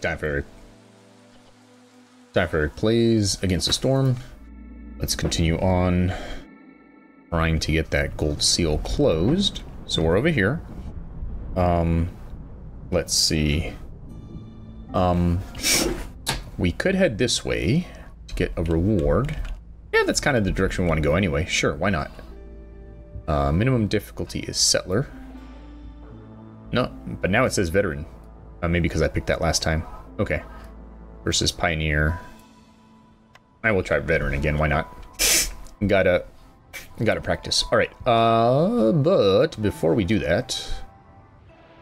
Time for plays against the storm. Let's continue on trying to get that gold seal closed. So we're over here. Um, let's see. Um, we could head this way to get a reward. Yeah, that's kind of the direction we want to go anyway. Sure, why not? Uh, minimum difficulty is settler. No, but now it says veteran. Uh, maybe because I picked that last time. Okay. Versus pioneer. I will try veteran again. Why not? Gotta, gotta practice. All right. Uh, but before we do that,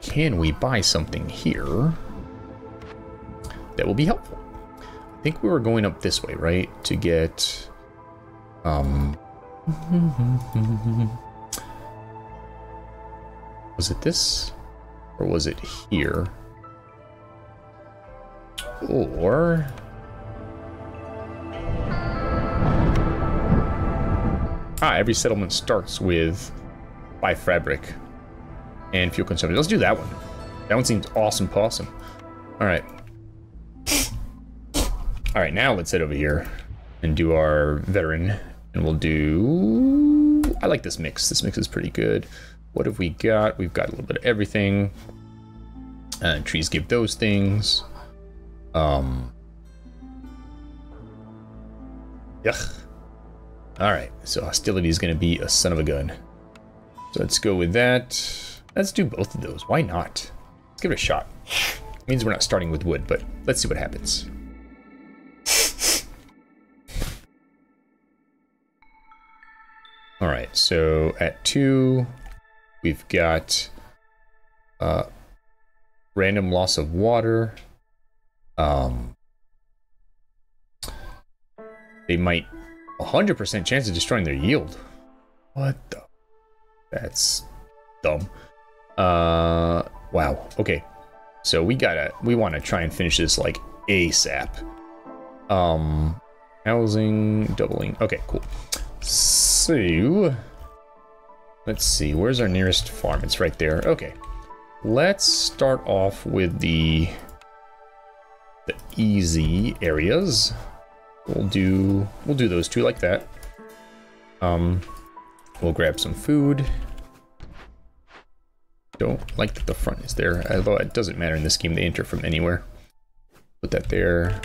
can we buy something here that will be helpful? I think we were going up this way, right? To get, um, was it this? Or was it here? Or... Ah, every settlement starts with buy fabric and fuel consumption. Let's do that one. That one seems awesome possum. Alright. Alright, now let's head over here and do our veteran. And we'll do... I like this mix. This mix is pretty good. What have we got? We've got a little bit of everything. Uh, trees give those things. Um. Yuck. Alright, so hostility is going to be a son of a gun. So let's go with that. Let's do both of those. Why not? Let's give it a shot. It means we're not starting with wood, but let's see what happens. Alright, so at two, we've got uh, random loss of water. Um, they might 100% chance of destroying their yield. What the? That's dumb. Uh, wow. Okay. So we gotta, we want to try and finish this like ASAP. Um, housing, doubling. Okay, cool. So, let's see. Where's our nearest farm? It's right there. Okay. Let's start off with the the easy areas. We'll do we'll do those two like that. Um, we'll grab some food. Don't like that the front is there, although it doesn't matter in this game. They enter from anywhere. Put that there.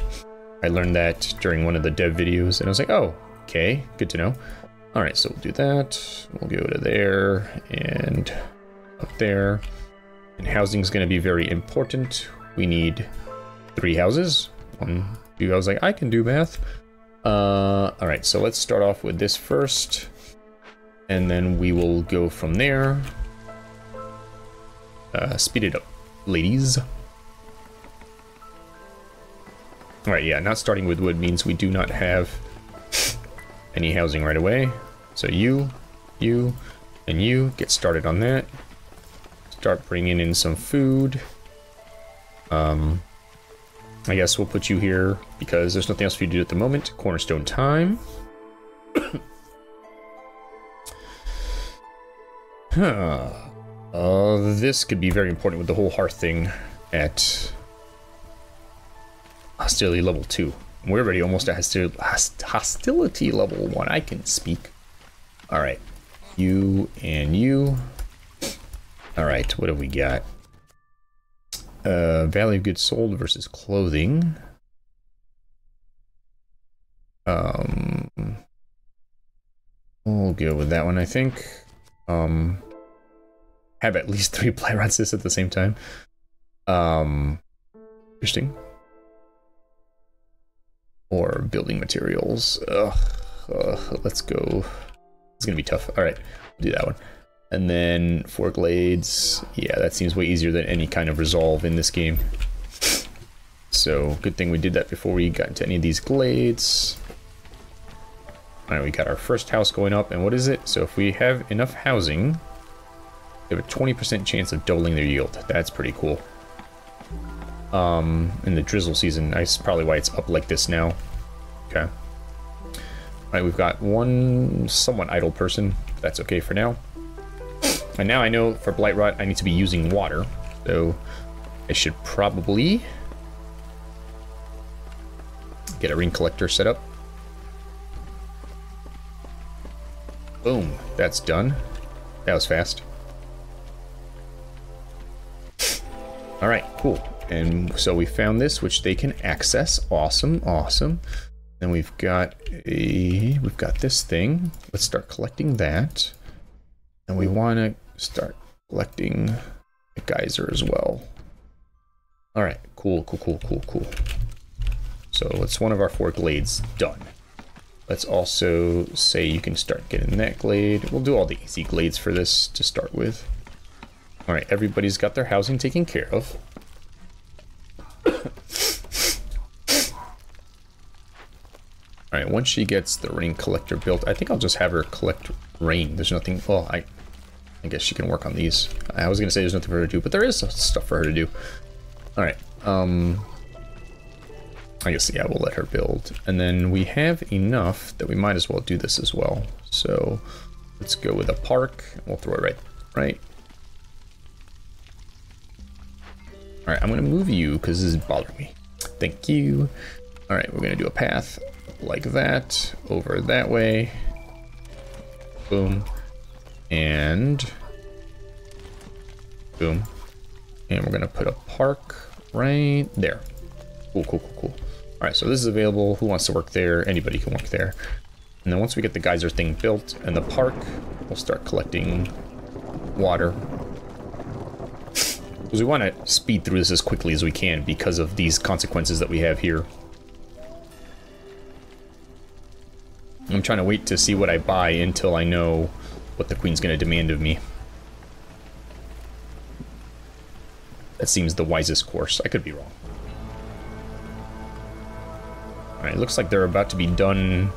I learned that during one of the dev videos, and I was like, oh, okay, good to know. All right, so we'll do that. We'll go to there and up there. And housing is going to be very important. We need three houses. One, two. I was like, I can do math. Uh, all right, so let's start off with this first. And then we will go from there. Uh, speed it up, ladies. All right, yeah, not starting with wood means we do not have any housing right away. So you, you, and you get started on that start bringing in some food. Um, I guess we'll put you here because there's nothing else for you to do at the moment. Cornerstone time. huh. Uh, this could be very important with the whole hearth thing at hostility level 2. We're already almost at hostility level 1. I can speak. Alright. You and you. All right, what have we got? Uh, value of goods sold versus clothing. Um, we'll go with that one, I think. Um, have at least three Blightrot cysts at the same time. Um, interesting. Or building materials. Ugh, ugh, let's go. It's gonna be tough. All right, we'll do that one. And then four glades. Yeah, that seems way easier than any kind of resolve in this game. So good thing we did that before we got into any of these glades. Alright, we got our first house going up, and what is it? So if we have enough housing, we have a 20% chance of doubling their yield. That's pretty cool. Um, in the drizzle season, that's probably why it's up like this now. Okay. Alright, we've got one somewhat idle person. That's okay for now. And now I know for Blight Rot I need to be using water, so I should probably get a rain collector set up. Boom, that's done. That was fast. All right, cool. And so we found this, which they can access. Awesome, awesome. Then we've got a, we've got this thing. Let's start collecting that. And we want to start collecting the geyser as well. All right, cool, cool, cool, cool, cool. So it's one of our four glades done. Let's also say you can start getting that glade. We'll do all the easy glades for this to start with. All right, everybody's got their housing taken care of. All right, once she gets the rain collector built, I think I'll just have her collect rain. There's nothing, well, I, I guess she can work on these. I was gonna say there's nothing for her to do, but there is stuff for her to do. All right, um, I guess, yeah, we'll let her build. And then we have enough that we might as well do this as well. So let's go with a park. We'll throw it right, right. All right, I'm gonna move you because this is bothering me. Thank you. All right, we're gonna do a path like that, over that way. Boom. And boom. And we're gonna put a park right there. Cool, cool, cool, cool. All right, so this is available. Who wants to work there? Anybody can work there. And then once we get the geyser thing built and the park, we'll start collecting water. Because we want to speed through this as quickly as we can because of these consequences that we have here. I'm trying to wait to see what I buy until I know what the queen's going to demand of me. That seems the wisest course. I could be wrong. Alright, looks like they're about to be done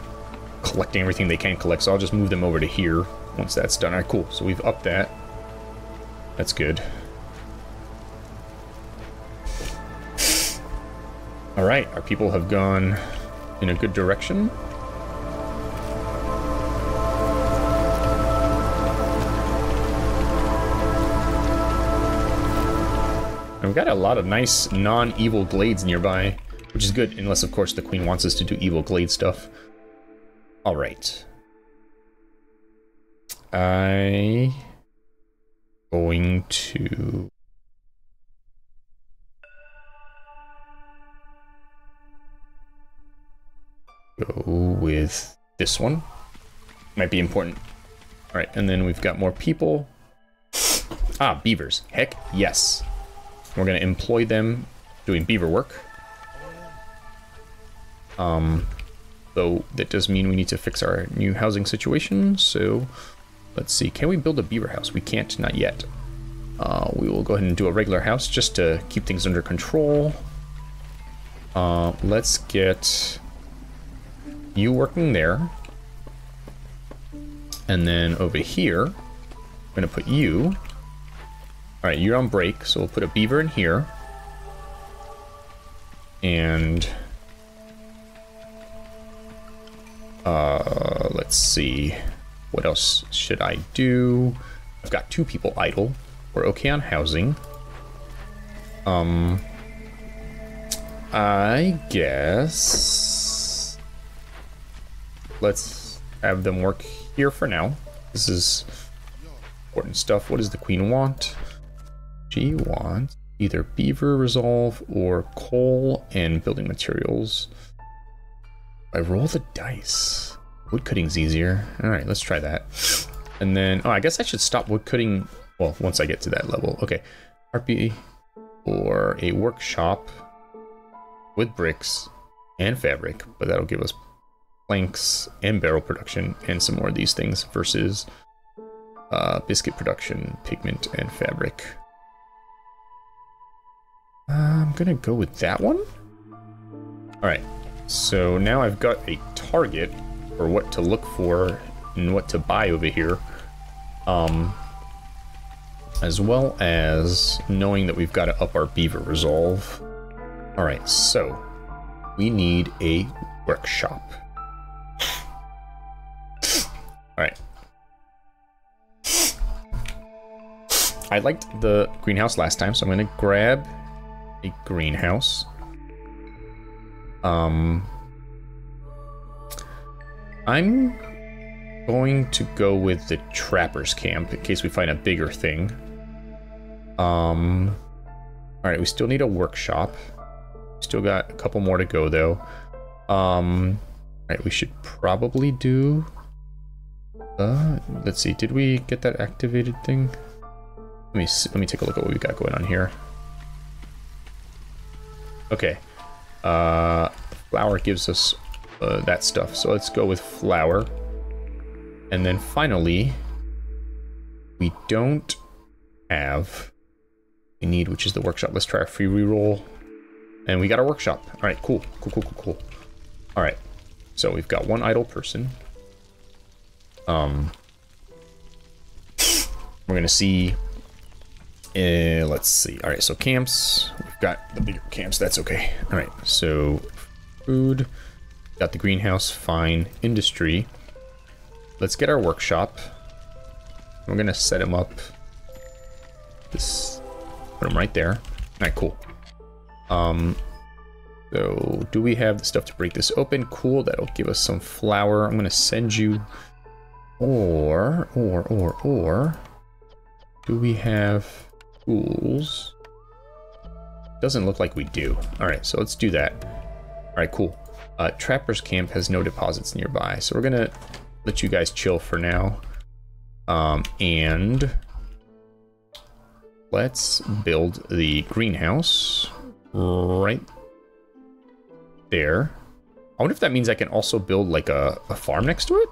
collecting everything they can collect, so I'll just move them over to here once that's done. Alright, cool. So we've upped that. That's good. Alright, our people have gone in a good direction. We've got a lot of nice non-evil glades nearby, which is good, unless of course the queen wants us to do evil glade stuff. Alright. I... going to... Go with this one. Might be important. Alright, and then we've got more people. Ah, beavers. Heck yes. We're going to employ them doing beaver work. Um, though that does mean we need to fix our new housing situation. So let's see. Can we build a beaver house? We can't, not yet. Uh, we will go ahead and do a regular house just to keep things under control. Uh, let's get you working there. And then over here, I'm going to put you Alright, you're on break, so we'll put a beaver in here. And... Uh, let's see. What else should I do? I've got two people idle. We're okay on housing. Um... I guess... Let's have them work here for now. This is important stuff. What does the queen want? She wants either beaver resolve or coal and building materials. I roll the dice. Woodcutting's easier. Alright, let's try that. And then, oh, I guess I should stop woodcutting, well, once I get to that level. Okay, RP or a workshop with bricks and fabric, but that'll give us planks and barrel production and some more of these things versus uh, biscuit production, pigment, and fabric. I'm gonna go with that one. All right, so now I've got a target for what to look for and what to buy over here. Um, as well as knowing that we've got to up our beaver resolve. All right, so we need a workshop. All right. I liked the greenhouse last time, so I'm to grab a greenhouse. Um, I'm going to go with the trapper's camp in case we find a bigger thing. Um, all right, we still need a workshop. Still got a couple more to go though. Um, all right, we should probably do. Uh, let's see. Did we get that activated thing? Let me see, let me take a look at what we've got going on here. Okay. Uh, flour gives us uh, that stuff. So let's go with flour. And then finally, we don't have we need, which is the workshop. Let's try our free reroll. And we got our workshop. All right, cool, cool, cool, cool, cool. All right, so we've got one idle person. Um, we're gonna see. Uh, let's see. All right, so camps. We've got the bigger camps. That's okay. All right, so food. Got the greenhouse. Fine. Industry. Let's get our workshop. We're gonna set him up. This. Put him right there. All right, cool. Um, so do we have the stuff to break this open? Cool, that'll give us some flour. I'm gonna send you, or, or, or, or, do we have tools? Doesn't look like we do. All right, so let's do that. All right, cool. Uh, Trapper's Camp has no deposits nearby, so we're gonna let you guys chill for now. Um, and let's build the greenhouse right there. I wonder if that means I can also build like a, a farm next to it?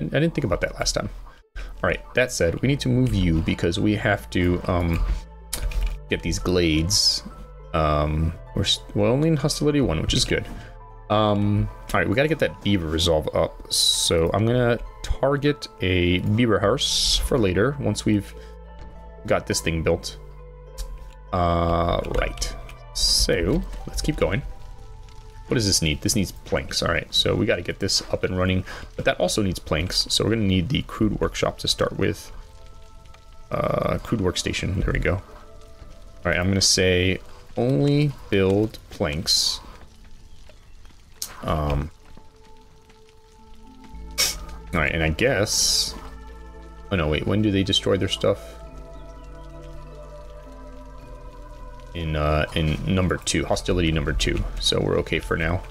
I, I didn't think about that last time. All right, that said, we need to move you because we have to um, get these glades. Um, we're, we're only in hostility one, which is good. Um, all right, we got to get that beaver resolve up. So I'm to target a beaver house for later once we've got this thing built. Uh, right. So let's keep going. What does this need? This needs planks. All right, so we got to get this up and running, but that also needs planks. So we're going to need the crude workshop to start with. Uh, crude workstation. There we go. All right, I'm going to say only build planks. Um. All right, and I guess. Oh no, wait. When do they destroy their stuff? In uh, in number two, hostility number two. So we're okay for now.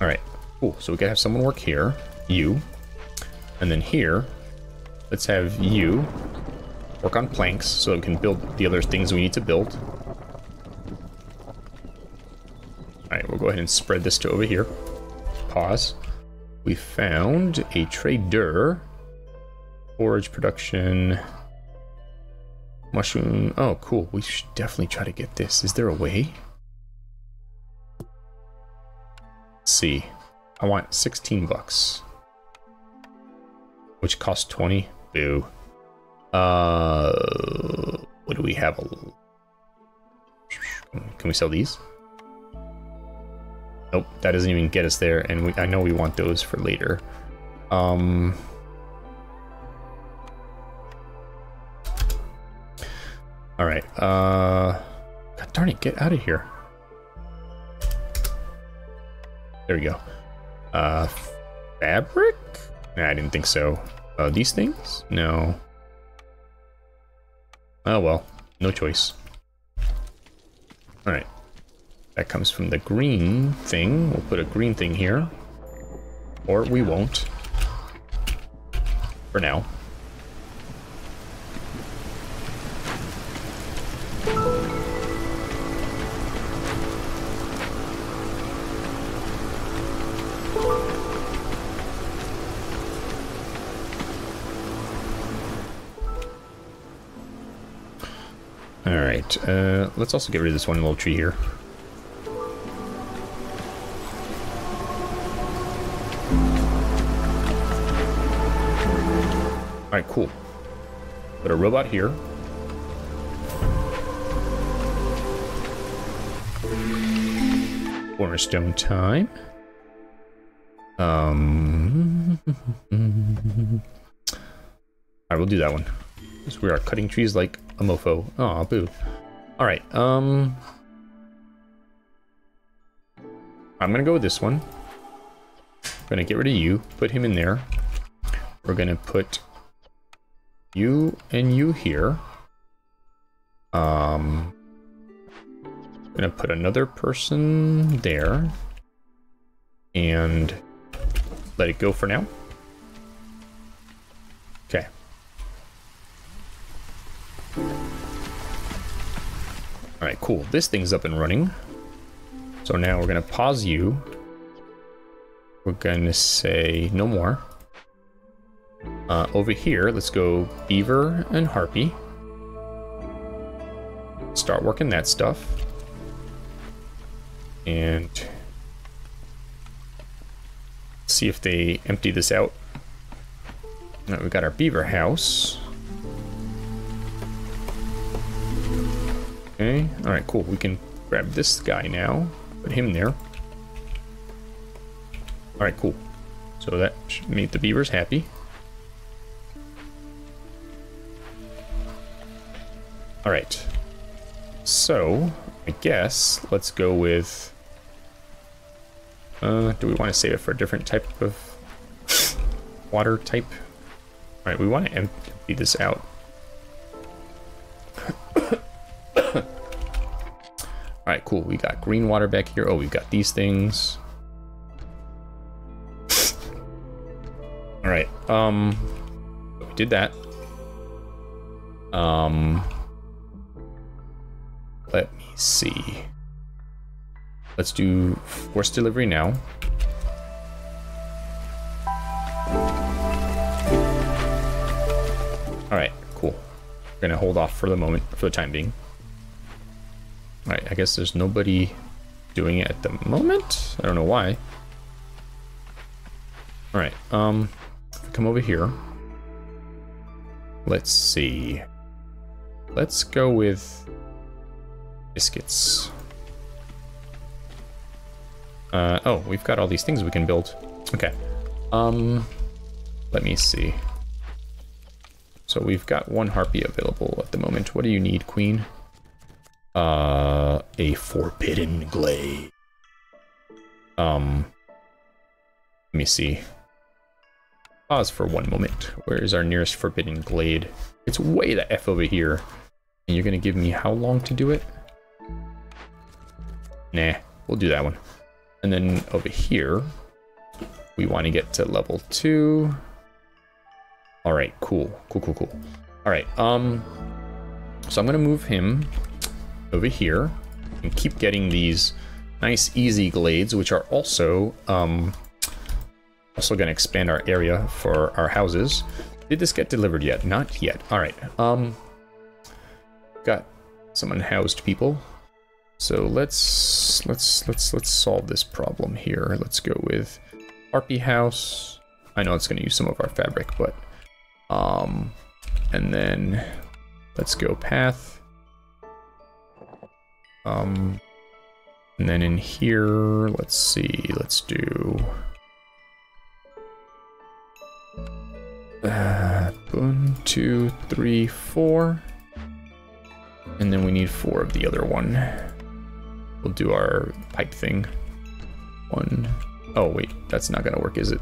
All right, cool. So we gotta have someone work here, you, and then here, let's have you work on planks so we can build the other things we need to build. All right, we'll go ahead and spread this to over here. Pause. We found a trader. Forage production. Mushroom. Oh, cool. We should definitely try to get this. Is there a way? Let's see. I want 16 bucks. Which costs 20. Boo. Uh, what do we have? Can we sell these? Nope, that doesn't even get us there, and we, I know we want those for later. Um, All right. Uh, God darn it! Get out of here. There we go. Uh, fabric? Nah, I didn't think so. Uh, these things? No. Oh well, no choice. All right. That comes from the green thing. We'll put a green thing here. Or we won't. For now. Alright, uh, let's also get rid of this one little tree here. Alright, cool. Put a robot here. Cornerstone time. Um. Alright, we'll do that one. We are cutting trees like a mofo. Aw, boo. Alright, um... I'm gonna go with this one. I'm gonna get rid of you, put him in there. We're gonna put you and you here. Um, I'm gonna put another person there and let it go for now. All right, cool. This thing's up and running. So now we're gonna pause you. We're gonna say no more. Uh, over here, let's go Beaver and Harpy. Start working that stuff. And see if they empty this out. All right, we got our beaver house. Okay, all right, cool. We can grab this guy now, put him there. All right, cool. So that should make the beavers happy. All right. So, I guess let's go with... Uh, do we want to save it for a different type of water type? All right, we want to empty this out. All right, cool. We got green water back here. Oh, we've got these things. All right. Um, we did that. Um, let me see. Let's do force delivery now. All right, cool. We're gonna hold off for the moment, for the time being. All right, I guess there's nobody doing it at the moment. I don't know why. All right, um, come over here. Let's see. Let's go with biscuits. Uh, oh, we've got all these things we can build. Okay. Um, let me see. So we've got one harpy available at the moment. What do you need, queen? Uh, a forbidden glade. Um, let me see. Pause for one moment. Where is our nearest forbidden glade? It's way the F over here. And you're gonna give me how long to do it? Nah, we'll do that one. And then over here, we want to get to level two. All right, cool, cool, cool, cool. All right, um, so I'm gonna move him over here and keep getting these nice easy glades, which are also um, also gonna expand our area for our houses. Did this get delivered yet? Not yet. All right. Um, got some unhoused people. So let's let's let's let's solve this problem here. Let's go with Harpy House. I know it's going to use some of our fabric, but um, and then let's go path. Um, and then in here, let's see, let's do uh, one, two, three, four, and then we need four of the other one. We'll do our pipe thing. One. Oh, wait, that's not gonna work, is it?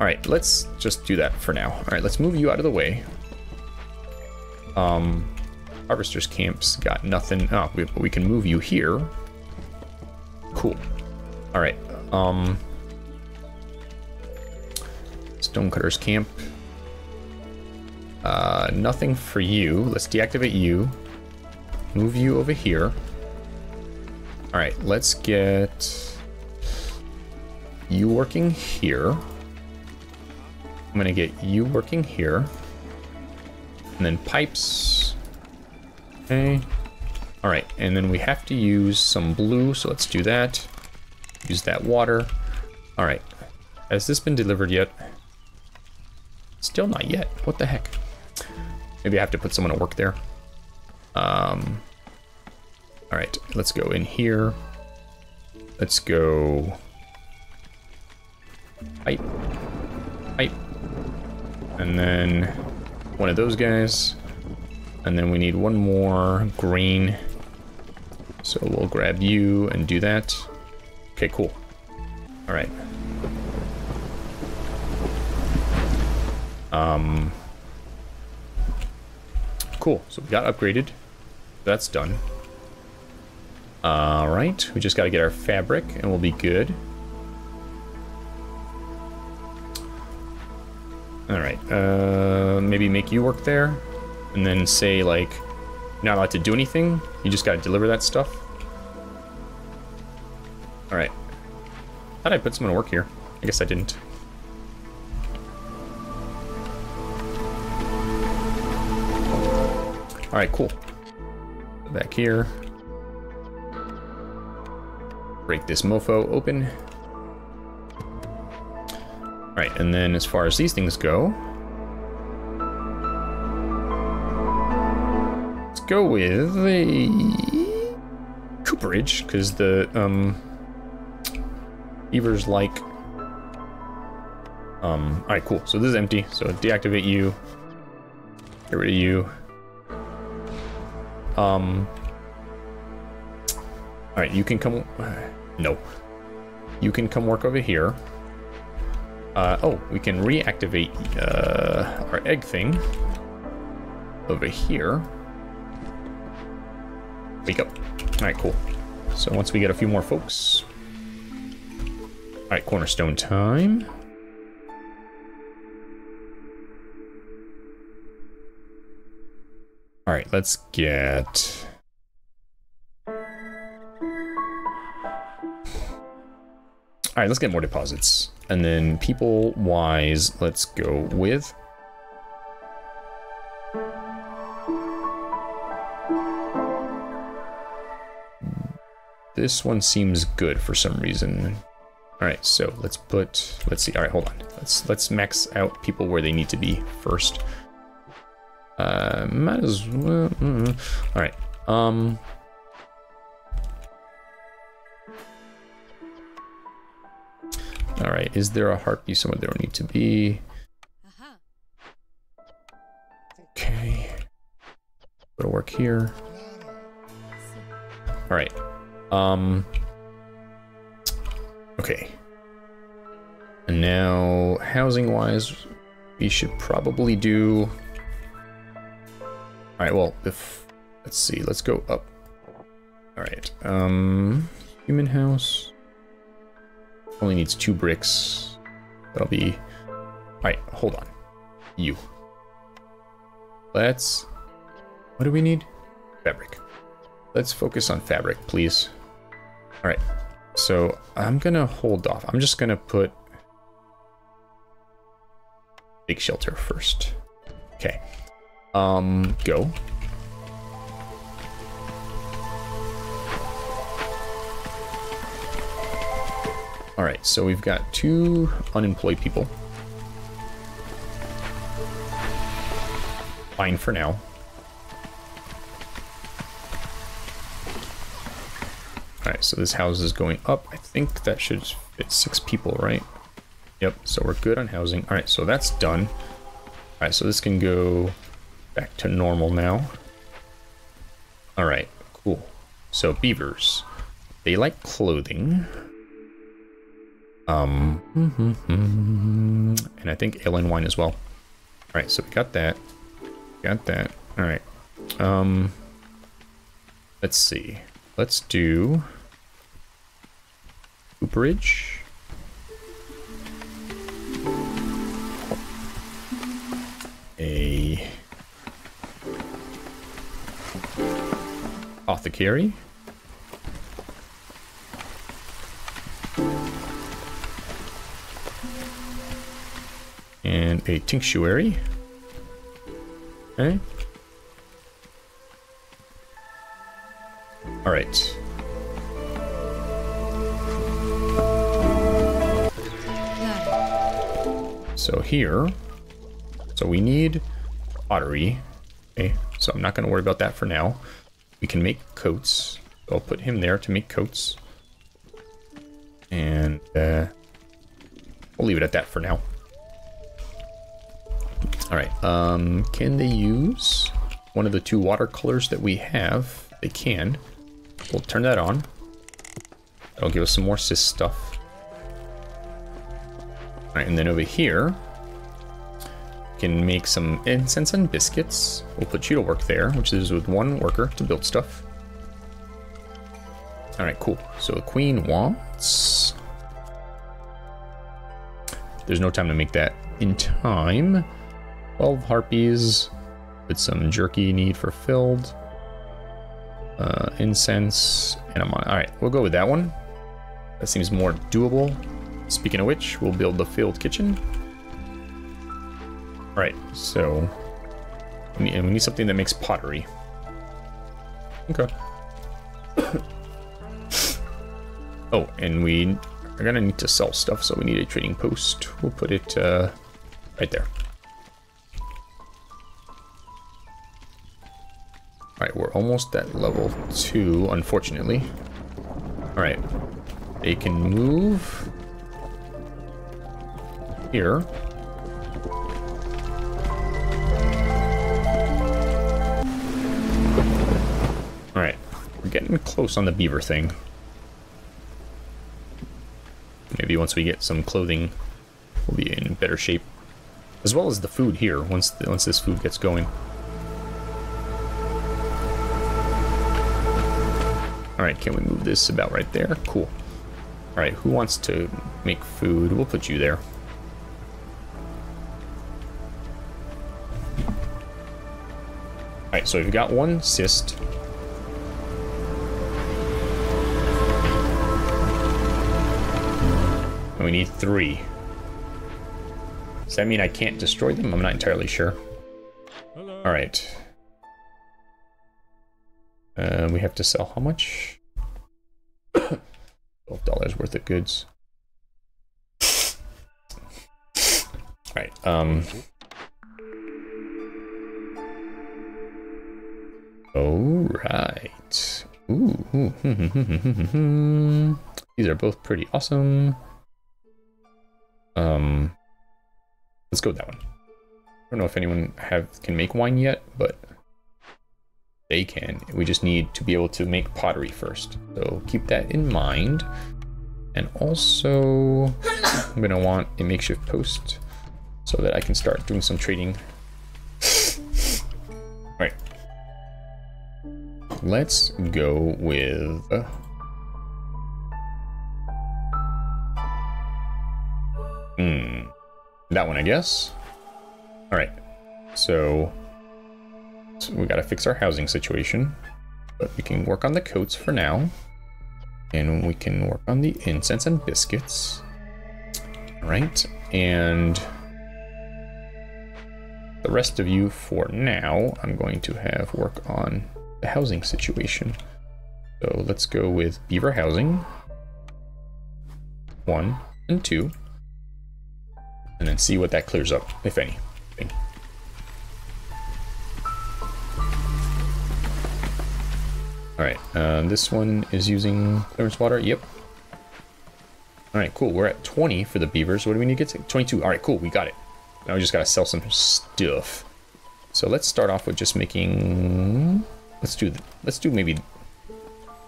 All right, let's just do that for now. All right, let's move you out of the way. Um, Harvester's Camp's got nothing. Oh, we, we can move you here. Cool. All right. Um, Stonecutter's Camp. Uh, nothing for you. Let's deactivate you. Move you over here. All right, let's get you working here. I'm gonna get you working here. And then pipes. Okay. All right, and then we have to use some blue, so let's do that. Use that water. All right, has this been delivered yet? Still not yet, what the heck? Maybe I have to put someone to work there. Um, all right, let's go in here. Let's go pipe, pipe, and then one of those guys. And then we need one more green. So we'll grab you and do that. Okay, cool. All right. Um, cool. So we got upgraded. That's done. All right. We just got to get our fabric and we'll be good. All right. Uh, maybe make you work there and then say like, you're not allowed to do anything. You just got to deliver that stuff. All right. Thought I put someone to work here. I guess I didn't. All right, cool. Back here. Break this mofo open. All right, and then as far as these things go, go with a cooperage because the um, beavers like. Um, all right, cool. So this is empty. So deactivate you. Get rid of you. Um. All right, you can come. No. You can come work over here. Uh, oh, we can reactivate uh, our egg thing over here. Wake up. All right, cool. So once we get a few more folks. All right, cornerstone time. All right, let's get... All right, let's get more deposits. And then people-wise, let's go with... This one seems good for some reason. All right, so let's put, let's see. All right, hold on. Let's let's max out people where they need to be first. Uh, might as well. Mm -hmm. All right. Um. All right. Is there a heartbeat somewhere there need to be? Okay. To work here. All right. Um. Okay. And now, housing-wise, we should probably do all right, well, if, let's see, let's go up. All right, um, human house. Only needs two bricks. That'll be, all right, hold on. You. Let's, what do we need? Fabric. Let's focus on fabric, please. All right, so I'm gonna hold off. I'm just gonna put big shelter first. Okay. Um, go. Alright, so we've got two unemployed people. Fine for now. Alright, so this house is going up. I think that should fit six people, right? Yep, so we're good on housing. Alright, so that's done. Alright, so this can go back to normal now. Alright, cool. So beavers. They like clothing. Um, and I think ale and wine as well. Alright, so we got that. Got that. Alright. Um, let's see. Let's do cooperage. A Apothecary. And a tinctury. Okay. All right. So here, so we need pottery. Okay, so I'm not going to worry about that for now. We can make coats. I'll put him there to make coats. And uh, we'll leave it at that for now. All right. Um, can they use one of the two watercolors that we have? They can. we'll turn that on. That'll give us some more sys stuff. Alright, and then over here, can make some incense and biscuits. We'll put you to work there, which is with one worker to build stuff. Alright, cool. So the queen wants... There's no time to make that in time. 12 harpies with some jerky need for filled. Uh, incense, and I'm on. Alright, we'll go with that one. That seems more doable. Speaking of which, we'll build the field kitchen. Alright, so... We need, we need something that makes pottery. Okay. Oh, and we are gonna need to sell stuff, so we need a trading post. We'll put it uh, right there. Alright, we're almost at level 2, unfortunately. Alright. They can move here. Alright, we're getting close on the beaver thing. Maybe once we get some clothing, we'll be in better shape. As well as the food here, once, the, once this food gets going. Alright, can we move this about right there? Cool. Alright, who wants to make food? We'll put you there. So we've got one cyst. And we need three. Does that mean I can't destroy them? I'm not entirely sure. Alright. Uh, we have to sell how much? $12 worth of goods. Alright, um... Alright. Ooh. Hmm, hmm, hmm, These are both pretty awesome. Um, let's go with that one. I don't know if anyone have can make wine yet, but they can. We just need to be able to make pottery first. So keep that in mind. And also, I'm gonna want a makeshift post so that I can start doing some trading. Let's go with Hmm. That one, I guess. All right. So, so we got to fix our housing situation, but we can work on the coats for now, and we can work on the incense and biscuits. All right, and the rest of you for now, I'm going to have work on the housing situation. So let's go with beaver housing. One and two and then see what that clears up, if anything. Alright, uh, this one is using clearance water, yep. Alright, cool, we're at 20 for the beavers. What do we need to get to? 22, alright, cool, we got it. Now we just gotta sell some stuff. So let's start off with just making... Let's do, let's do maybe,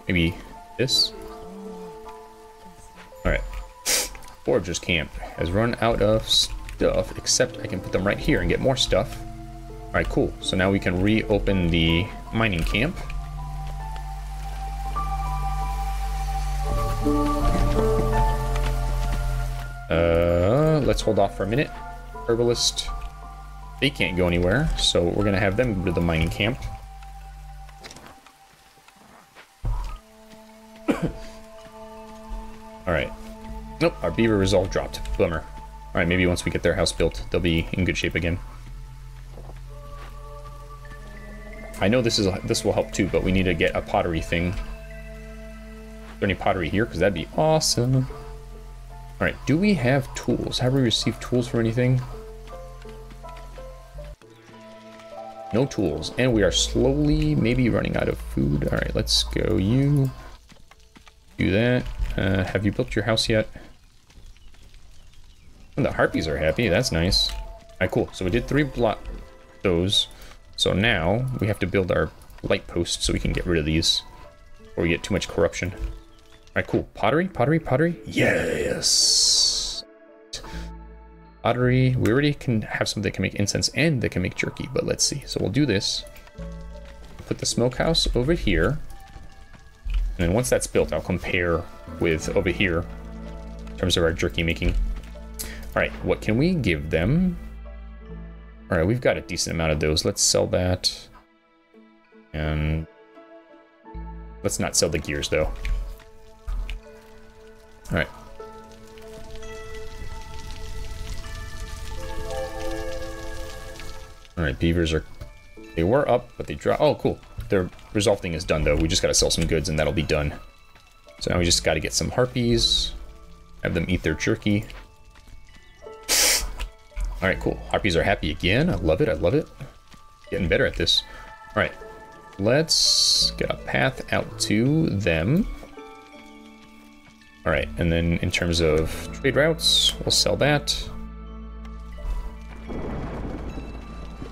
maybe this. Alright, Foragers camp has run out of stuff, except I can put them right here and get more stuff. Alright, cool. So now we can reopen the mining camp. Uh, let's hold off for a minute. Herbalist, they can't go anywhere, so we're gonna have them go to the mining camp. Alright. Nope, our beaver resolve dropped. Bummer. Alright, maybe once we get their house built, they'll be in good shape again. I know this is this will help too, but we need to get a pottery thing. Is there any pottery here? Because that'd be awesome. Alright, do we have tools? Have we received tools for anything? No tools. And we are slowly maybe running out of food. Alright, let's go you. Do that. Uh, have you built your house yet? The harpies are happy, that's nice. Alright, cool. So we did three block those. So now we have to build our light post so we can get rid of these. or we get too much corruption. Alright, cool. Pottery? Pottery? Pottery? Yes! Pottery. We already can have something that can make incense and that can make jerky, but let's see. So we'll do this. Put the smokehouse over here. And then once that's built, I'll compare with over here in terms of our jerky making. Alright, what can we give them? Alright, we've got a decent amount of those. Let's sell that. And let's not sell the gears though. Alright. Alright, beavers are... They were up, but they dropped... Oh, cool. Their resulting is done, though. We just gotta sell some goods, and that'll be done. So now we just gotta get some harpies. Have them eat their jerky. Alright, cool. Harpies are happy again. I love it, I love it. Getting better at this. Alright. Let's get a path out to them. Alright, and then in terms of trade routes, we'll sell that.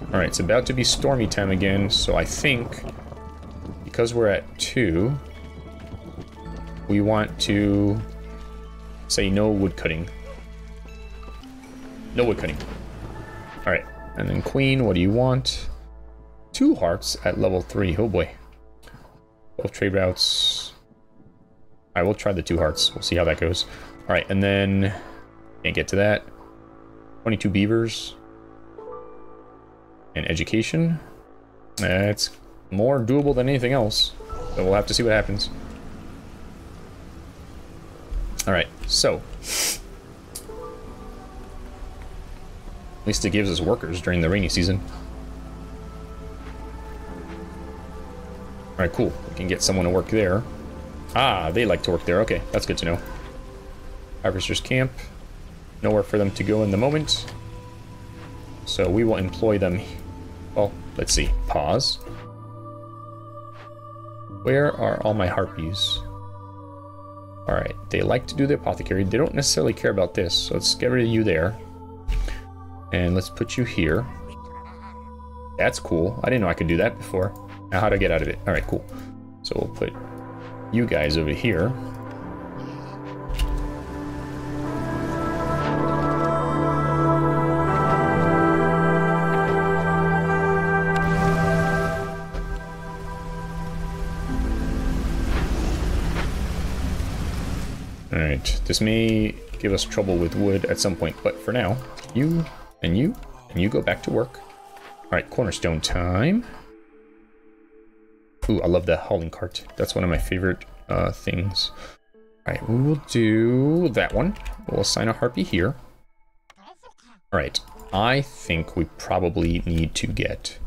Alright, it's about to be stormy time again, so I think because we're at two, we want to say no wood cutting. No wood cutting. Alright, and then queen, what do you want? Two hearts at level three. Oh boy. Both trade routes. Alright, we'll try the two hearts. We'll see how that goes. Alright, and then can't get to that. 22 beavers and education. That's more doable than anything else. But we'll have to see what happens. Alright, so. At least it gives us workers during the rainy season. Alright, cool. We can get someone to work there. Ah, they like to work there. Okay, that's good to know. Harvester's camp. Nowhere for them to go in the moment. So we will employ them well, let's see. Pause. Where are all my harpies? Alright, they like to do the apothecary. They don't necessarily care about this, so let's get rid of you there. And let's put you here. That's cool. I didn't know I could do that before. Now how to get out of it? Alright, cool. So we'll put you guys over here. This may give us trouble with wood at some point, but for now, you and you and you go back to work. Alright, cornerstone time. Ooh, I love the hauling cart. That's one of my favorite uh, things. Alright, we will do that one. We'll assign a harpy here. Alright, I think we probably need to get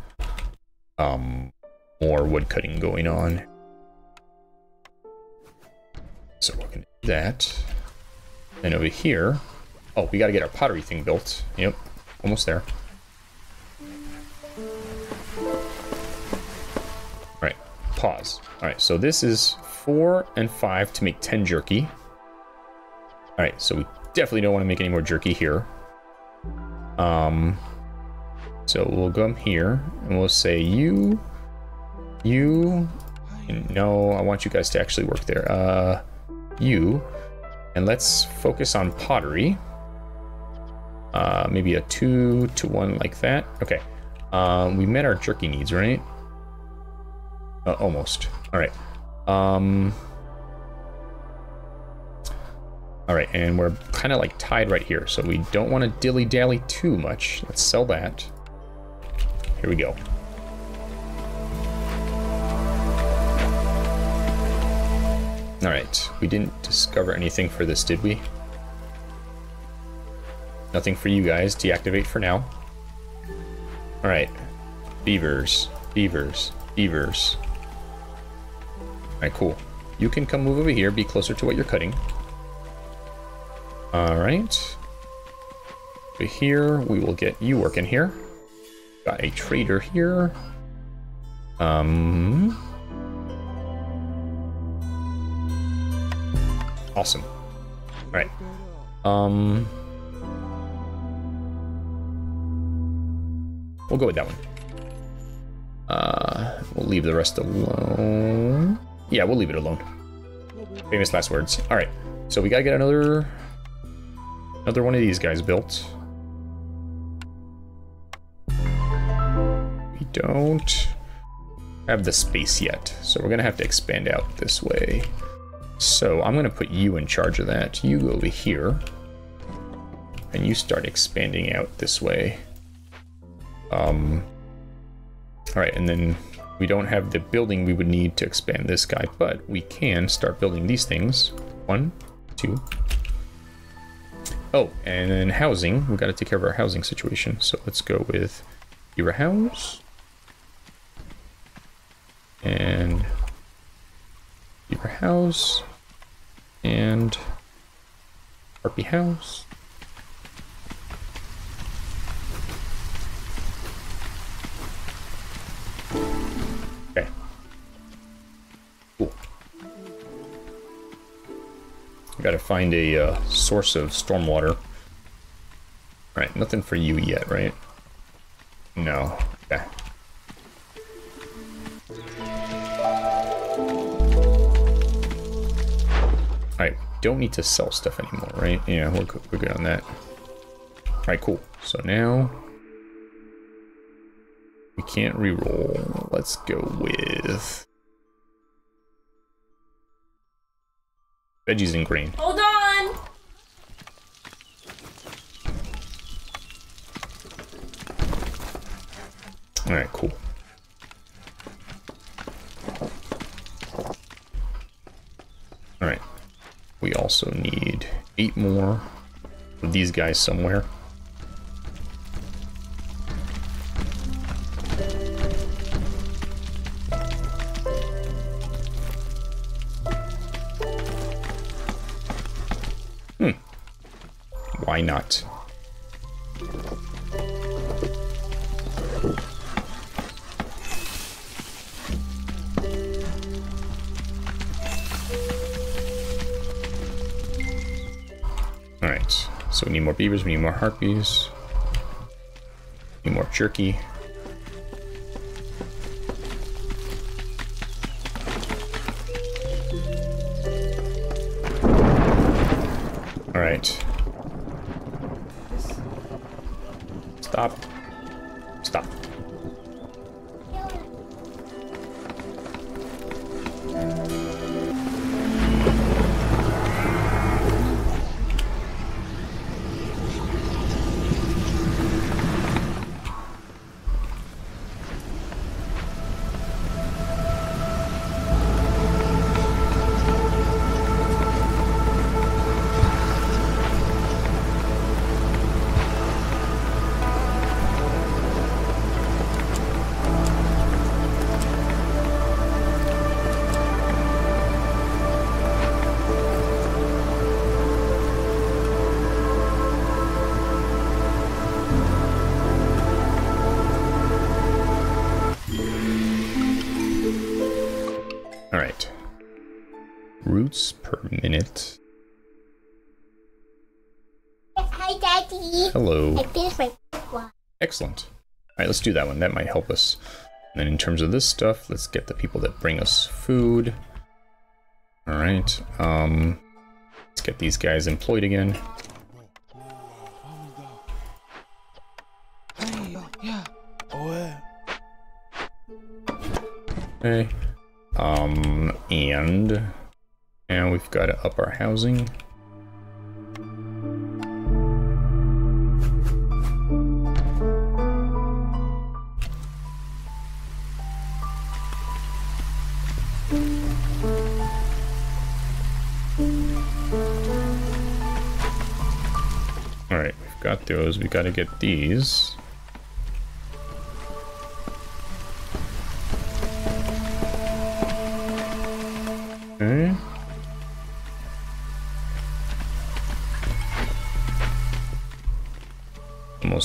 um, more wood cutting going on. So we're gonna do that. And over here, oh, we gotta get our pottery thing built. Yep, almost there. All right, pause. All right, so this is four and five to make 10 jerky. All right, so we definitely don't want to make any more jerky here. Um, so we'll come here and we'll say you, you, no, I want you guys to actually work there. Uh, you. And let's focus on pottery. Uh, maybe a two to one like that. Okay. Um, we met our jerky needs, right? Uh, almost. All right. Um, all right, and we're kind of like tied right here, so we don't want to dilly-dally too much. Let's sell that. Here we go. Alright, we didn't discover anything for this, did we? Nothing for you guys. Deactivate for now. Alright. Beavers. Beavers. Beavers. Alright, cool. You can come move over here, be closer to what you're cutting. Alright. Over here, we will get you working here. Got a trader here. Um... Awesome. Alright. Um... We'll go with that one. Uh, we'll leave the rest alone. Yeah, we'll leave it alone. Famous last words. All right, so we gotta get another another one of these guys built. We don't have the space yet, so we're gonna have to expand out this way. So I'm gonna put you in charge of that. You go over here, and you start expanding out this way. Um. All right, and then we don't have the building we would need to expand this guy, but we can start building these things. One, two. Oh, and then housing. We've got to take care of our housing situation. So let's go with your house. And your house. And Harpy house. Okay. Cool. I gotta find a uh, source of stormwater. Right, nothing for you yet, right? No. Okay. Alright, don't need to sell stuff anymore, right? Yeah, we're, we're good on that. Alright, cool. So now... We can't re-roll. Let's go with... Veggies and grain. Hold on! Alright, cool. Also need eight more of these guys somewhere. We beavers, we need more harpies. Need more jerky. Roots per minute. Hi, Daddy. Hello. I finished my one. Excellent. Alright, let's do that one. That might help us. And then in terms of this stuff, let's get the people that bring us food. Alright. Um let's get these guys employed again. Okay. Um and and we've got to up our housing. Alright, we've got those. We gotta get these.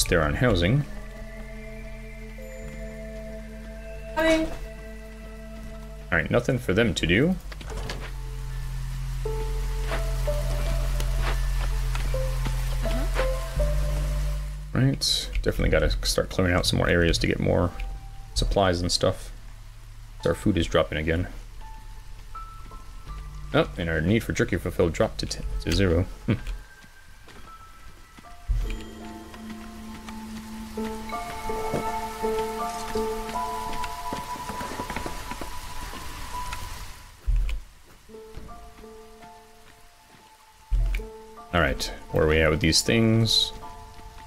There on housing. Coming. Alright, nothing for them to do. Right, definitely gotta start clearing out some more areas to get more supplies and stuff. Our food is dropping again. Oh, and our need for jerky fulfilled dropped to, to zero. Hmm. These things?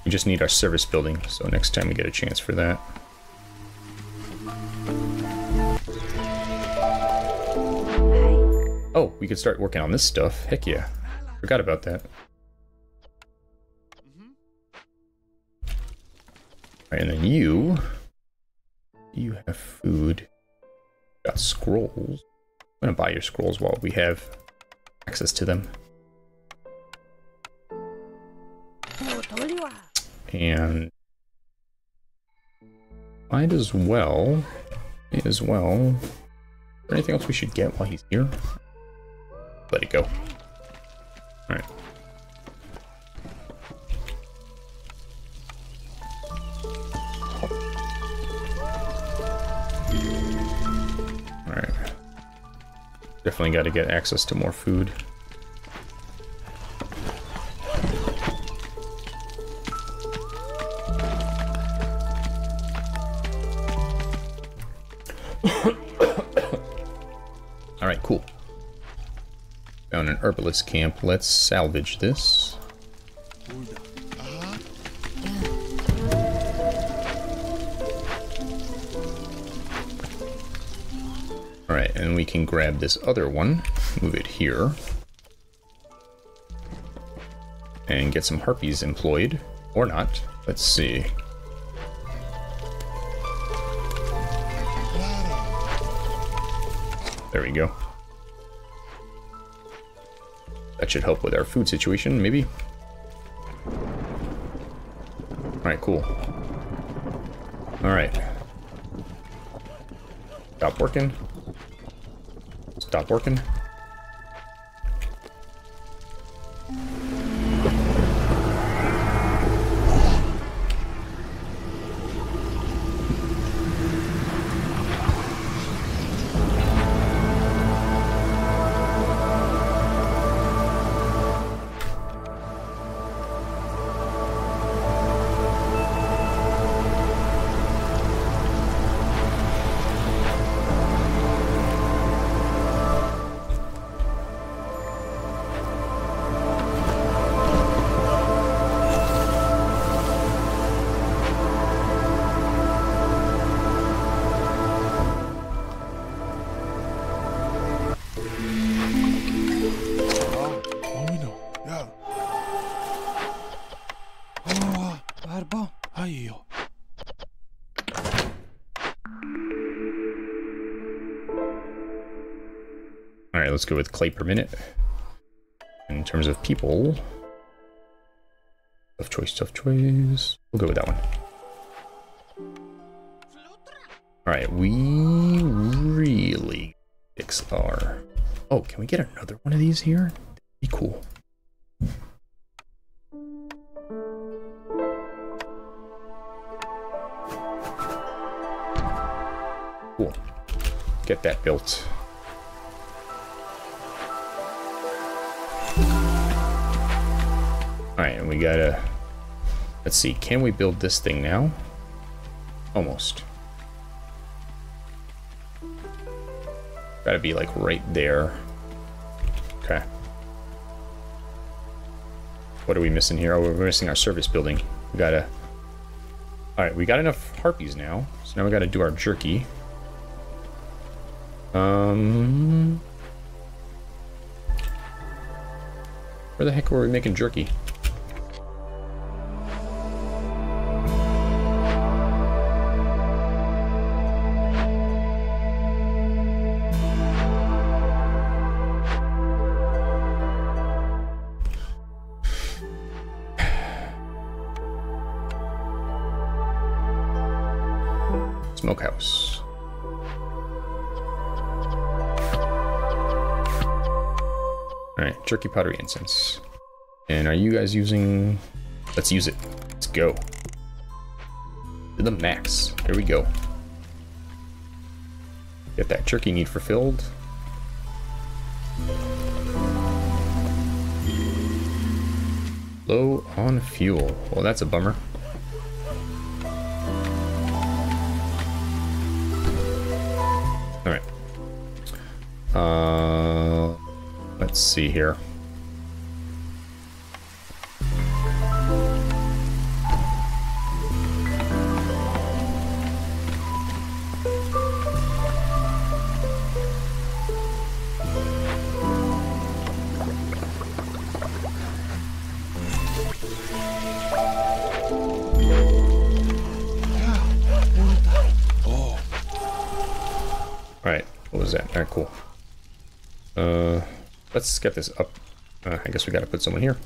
We just need our service building, so next time we get a chance for that. Oh, we could start working on this stuff. Heck yeah. Forgot about that. And then you... You have food. Got scrolls. I'm gonna buy your scrolls while we have access to them. And might as well, might as well. Anything else we should get while he's here? Let it go. Alright. Alright. Definitely got to get access to more food. Herbalist camp. Let's salvage this. Alright, and we can grab this other one, move it here, and get some harpies employed. Or not. Let's see. There we go. Should help with our food situation, maybe? Alright, cool. Alright. Stop working. Stop working. Go with clay per minute. In terms of people... Tough choice, tough choice. We'll go with that one. Alright, we really fix our... Oh, can we get another one of these here? That'd be cool. Cool. Get that built. We gotta... Let's see, can we build this thing now? Almost. Gotta be like right there. Okay. What are we missing here? Oh, we're missing our service building. We gotta... Alright, we got enough harpies now. So now we gotta do our jerky. Um... Where the heck were we making jerky? jerky pottery incense. And are you guys using... Let's use it. Let's go. To the max. There we go. Get that jerky need fulfilled. Low on fuel. Well, that's a bummer. Alright. Uh, let's see here. Get this up. Uh, I guess we gotta put someone here.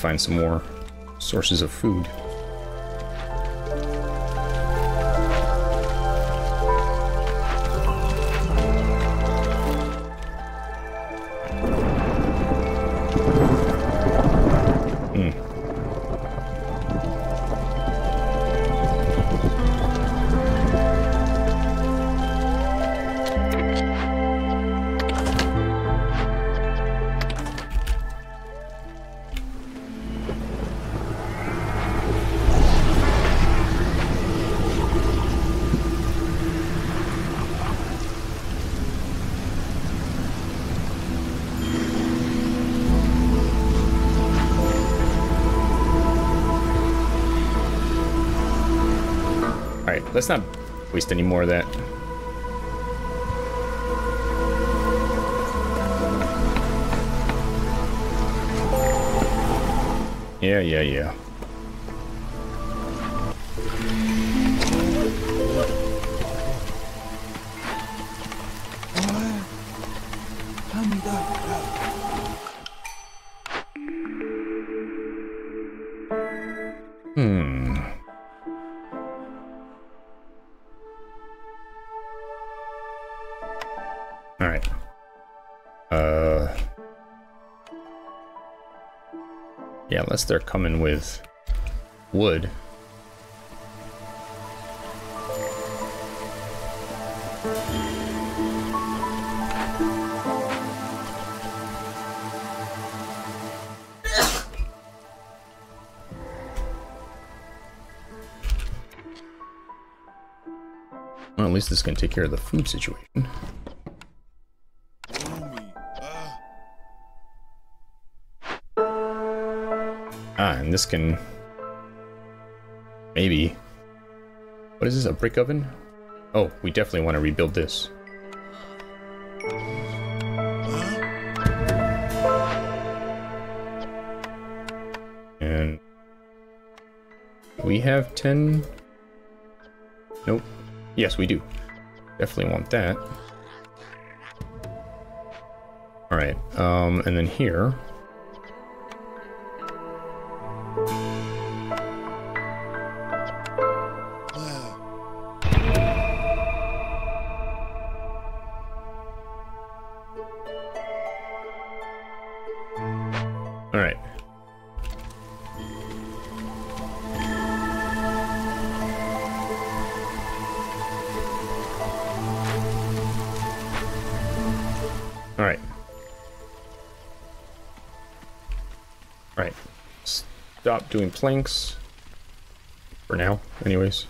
Find some more sources of food. Let's not waste any more of that. Yeah, yeah, yeah. Unless they're coming with wood. Well, at least this can take care of the food situation. And this can... Maybe. What is this, a brick oven? Oh, we definitely want to rebuild this. And... We have 10... Nope. Yes, we do. Definitely want that. Alright, um, and then here... doing planks. For now, anyways.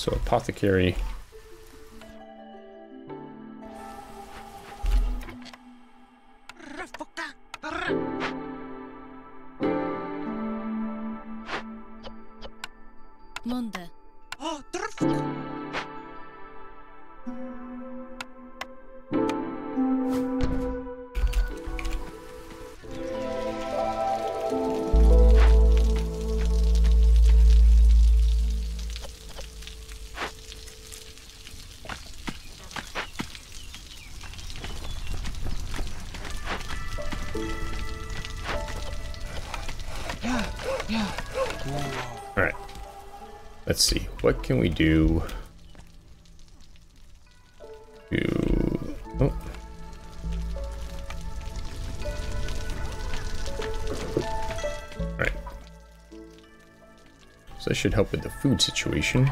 So apothecary. Alright. Let's see. What can we do? Do... Oh. Alright. So that should help with the food situation.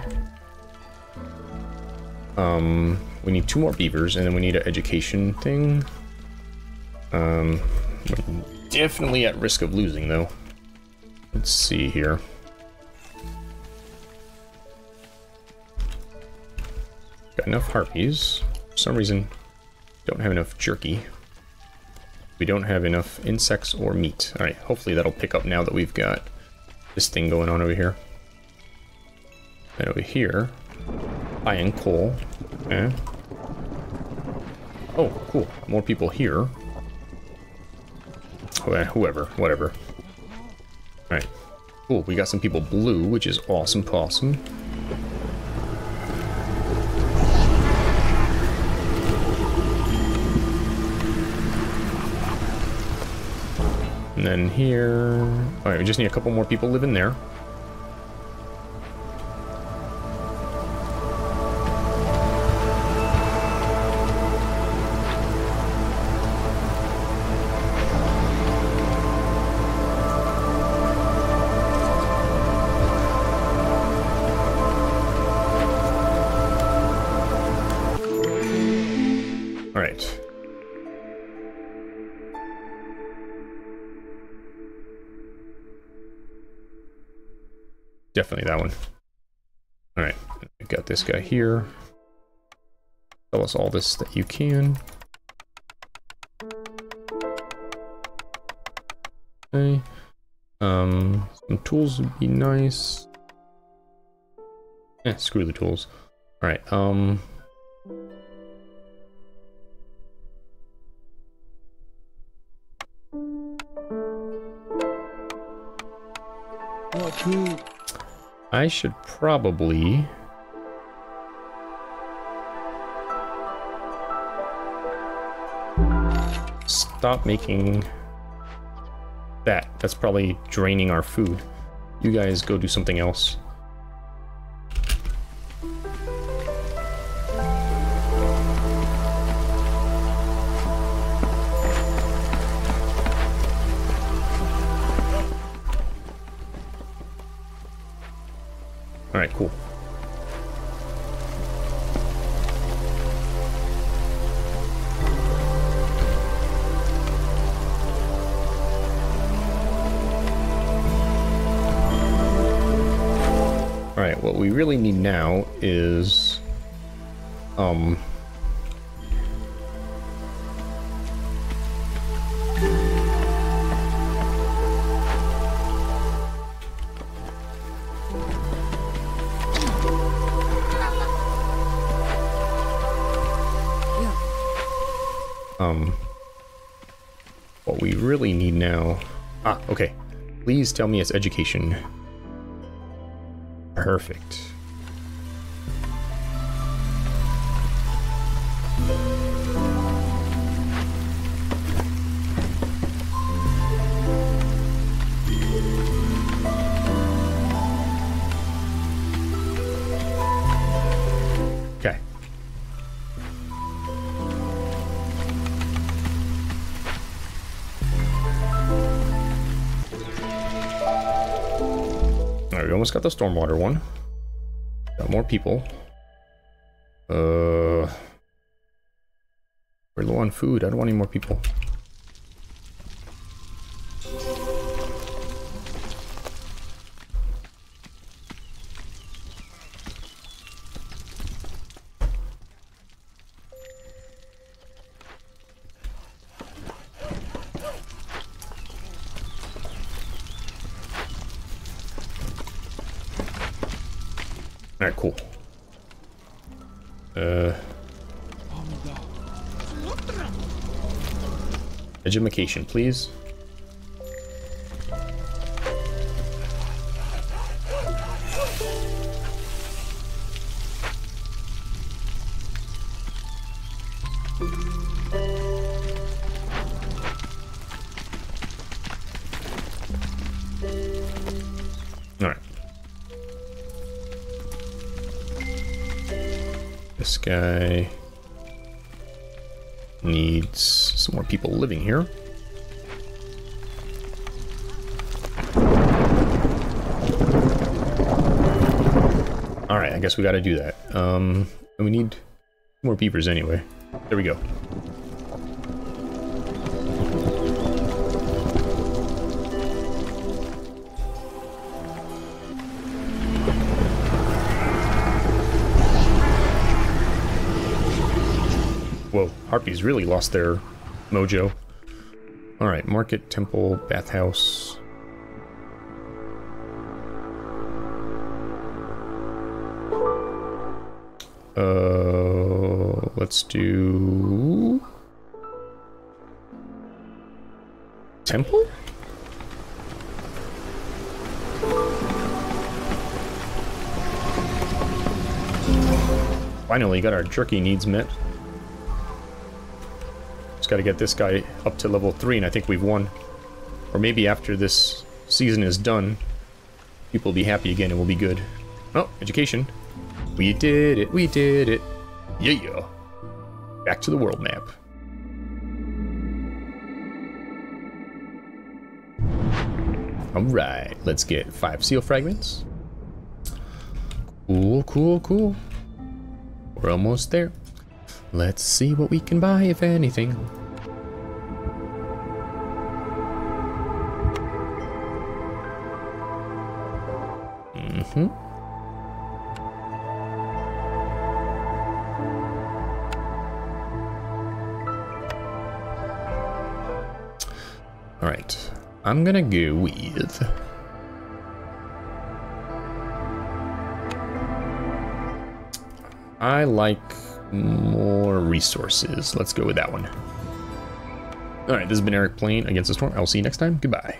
Um, we need two more beavers, and then we need an education thing. Um, definitely at risk of losing, though. Let's see here. Got enough harpies. For some reason, don't have enough jerky. We don't have enough insects or meat. Alright, hopefully that'll pick up now that we've got this thing going on over here. And over here, iron coal. Okay. Oh, cool. More people here. Wh- Whoever, whatever. Alright. Cool, we got some people blue, which is awesome possum. And then here... Alright, we just need a couple more people living there. Definitely that one. Alright, we've got this guy here. Tell us all this that you can. Okay. Um, some tools would be nice. Eh, screw the tools. Alright, um... I should probably... Stop making that. That's probably draining our food. You guys go do something else. Tell me it's education. Perfect. Got the stormwater one. Got more people. Uh, we're low on food. I don't want any more people. Education, please. This guy people living here. All right, I guess we got to do that. Um, and we need more beavers anyway. There we go. Whoa, harpies really lost their mojo. All right, market, temple, bathhouse. Uh, let's do temple. Finally, got our jerky needs met. Just got to get this guy up to level 3, and I think we've won. Or maybe after this season is done, people will be happy again and we'll be good. Oh, education. We did it, we did it. Yeah. Back to the world map. Alright, let's get five seal fragments. Cool, cool, cool. We're almost there. Let's see what we can buy, if anything. I'm gonna go with. I like more resources. Let's go with that one. All right, this has been Eric playing Against the Storm. I'll see you next time. Goodbye.